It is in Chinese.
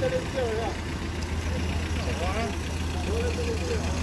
这里就是这儿走啊留在这里就